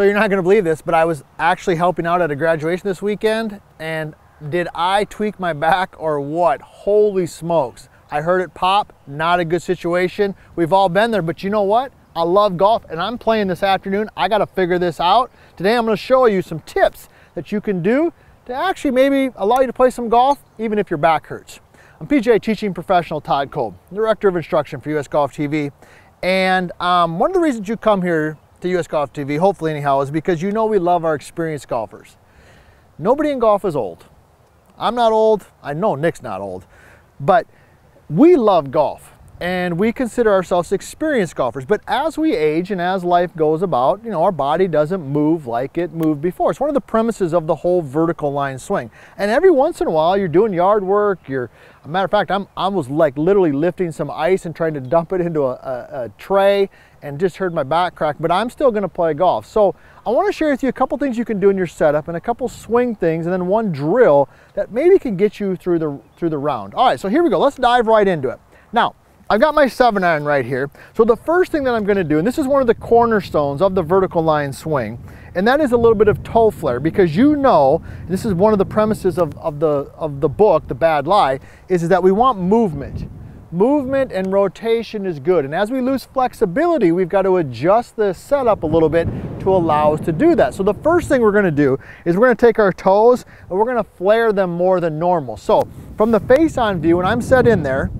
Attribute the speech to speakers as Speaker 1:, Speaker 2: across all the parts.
Speaker 1: So you're not gonna believe this, but I was actually helping out at a graduation this weekend and did I tweak my back or what? Holy smokes. I heard it pop, not a good situation. We've all been there, but you know what? I love golf and I'm playing this afternoon. I gotta figure this out. Today I'm gonna show you some tips that you can do to actually maybe allow you to play some golf even if your back hurts. I'm PGA teaching professional Todd Kolb, Director of Instruction for US Golf TV. And um, one of the reasons you come here to US Golf TV, hopefully anyhow, is because you know we love our experienced golfers. Nobody in golf is old. I'm not old. I know Nick's not old. But we love golf and we consider ourselves experienced golfers. But as we age and as life goes about, you know, our body doesn't move like it moved before. It's one of the premises of the whole vertical line swing. And every once in a while, you're doing yard work. You're, a matter of fact, I'm, was like literally lifting some ice and trying to dump it into a, a, a tray and just heard my back crack, but I'm still gonna play golf. So I wanna share with you a couple things you can do in your setup and a couple swing things and then one drill that maybe can get you through the, through the round. All right, so here we go. Let's dive right into it. Now, I've got my seven iron right here. So the first thing that I'm gonna do, and this is one of the cornerstones of the vertical line swing, and that is a little bit of toe flare because you know, this is one of the premises of, of, the, of the book, The Bad Lie, is, is that we want movement. Movement and rotation is good. And as we lose flexibility, we've got to adjust the setup a little bit to allow us to do that. So the first thing we're gonna do is we're gonna take our toes and we're gonna flare them more than normal. So from the face on view, when I'm set in there,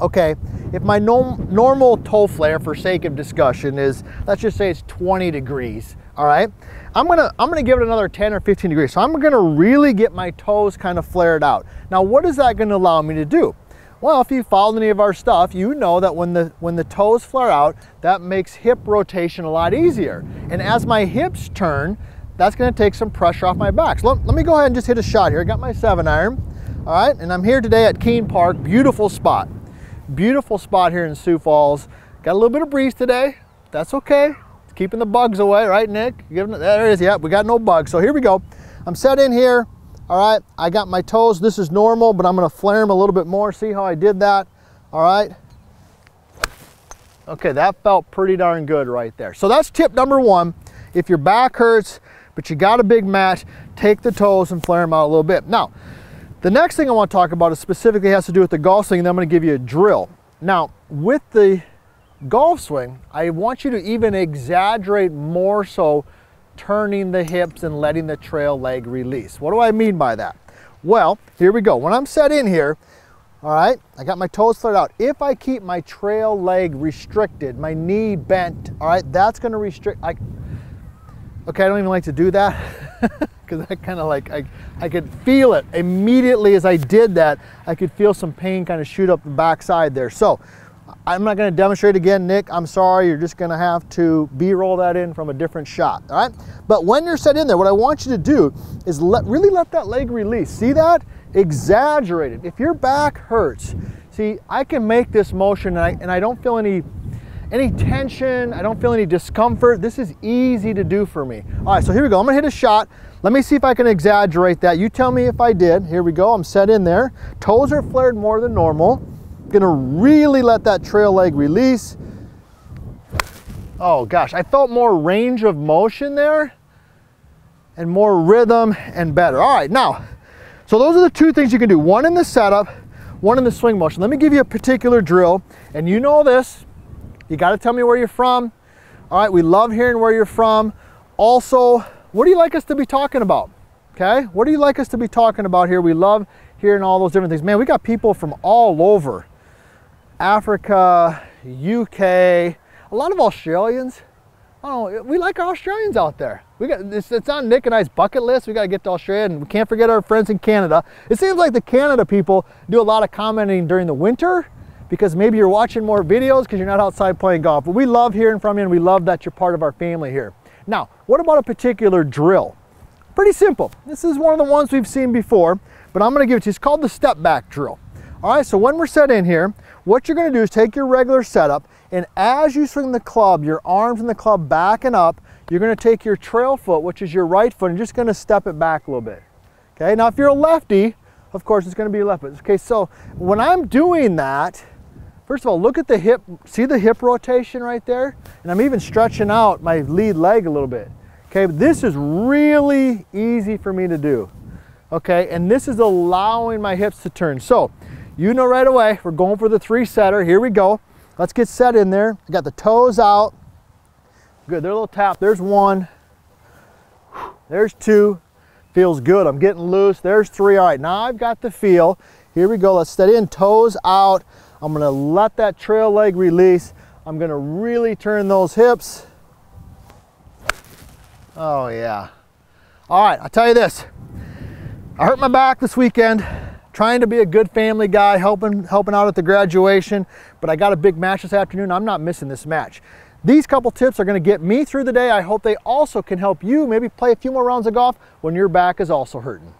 Speaker 1: Okay, if my normal toe flare for sake of discussion is, let's just say it's 20 degrees, all right? I'm gonna, I'm gonna give it another 10 or 15 degrees. So I'm gonna really get my toes kind of flared out. Now, what is that gonna allow me to do? Well, if you followed any of our stuff, you know that when the, when the toes flare out, that makes hip rotation a lot easier. And as my hips turn, that's gonna take some pressure off my back. So let, let me go ahead and just hit a shot here. I got my seven iron, all right? And I'm here today at Kuehn Park, beautiful spot. Beautiful spot here in Sioux Falls. Got a little bit of breeze today. That's okay. It's keeping the bugs away, right, Nick? Giving, there it is. Yeah, we got no bugs. So here we go. I'm set in here. All right, I got my toes. This is normal, but I'm gonna flare them a little bit more. See how I did that? All right. Okay, that felt pretty darn good right there. So that's tip number one. If your back hurts, but you got a big mat, take the toes and flare them out a little bit. Now, the next thing I want to talk about is specifically has to do with the golf swing, and then I'm going to give you a drill. Now, with the golf swing, I want you to even exaggerate more so turning the hips and letting the trail leg release. What do I mean by that? Well, here we go. When I'm set in here, all right, I got my toes flared out. If I keep my trail leg restricted, my knee bent, all right, that's gonna restrict, I, okay, I don't even like to do that. because I kind of like, I, I could feel it immediately as I did that. I could feel some pain kind of shoot up the backside there. So I'm not going to demonstrate again, Nick. I'm sorry. You're just going to have to B-roll that in from a different shot. All right. But when you're set in there, what I want you to do is let really let that leg release. See that? Exaggerate it. If your back hurts, see, I can make this motion and I, and I don't feel any any tension. I don't feel any discomfort. This is easy to do for me. All right, so here we go. I'm gonna hit a shot. Let me see if I can exaggerate that. You tell me if I did. Here we go, I'm set in there. Toes are flared more than normal. Gonna really let that trail leg release. Oh gosh, I felt more range of motion there and more rhythm and better. All right, now, so those are the two things you can do. One in the setup, one in the swing motion. Let me give you a particular drill, and you know this. You gotta tell me where you're from. All right, we love hearing where you're from. Also, what do you like us to be talking about? Okay, what do you like us to be talking about here? We love hearing all those different things. Man, we got people from all over. Africa, UK, a lot of Australians. Oh, we like our Australians out there. We got it's, it's on Nick and I's bucket list. We got to get to Australia, and we can't forget our friends in Canada. It seems like the Canada people do a lot of commenting during the winter because maybe you're watching more videos because you're not outside playing golf. But we love hearing from you, and we love that you're part of our family here. Now, what about a particular drill? Pretty simple. This is one of the ones we've seen before, but I'm gonna give it to you. It's called the step back drill. All right, so when we're set in here, what you're gonna do is take your regular setup, and as you swing the club, your arms and the club back and up, you're gonna take your trail foot, which is your right foot, and just gonna step it back a little bit. Okay, now if you're a lefty, of course it's gonna be left foot. Okay, so when I'm doing that, First of all, look at the hip, see the hip rotation right there? And I'm even stretching out my lead leg a little bit. Okay, but this is really easy for me to do. Okay, and this is allowing my hips to turn. So, you know right away, we're going for the three setter. Here we go. Let's get set in there. I got the toes out. Good, they're a little tap. There's one. There's two. Feels good. I'm getting loose. There's three. All right, now I've got the feel. Here we go. Let's set in, toes out. I'm gonna let that trail leg release. I'm gonna really turn those hips. Oh yeah. All right, I'll tell you this. I hurt my back this weekend trying to be a good family guy, helping, helping out at the graduation, but I got a big match this afternoon. I'm not missing this match. These couple tips are gonna get me through the day. I hope they also can help you maybe play a few more rounds of golf when your back is also hurting.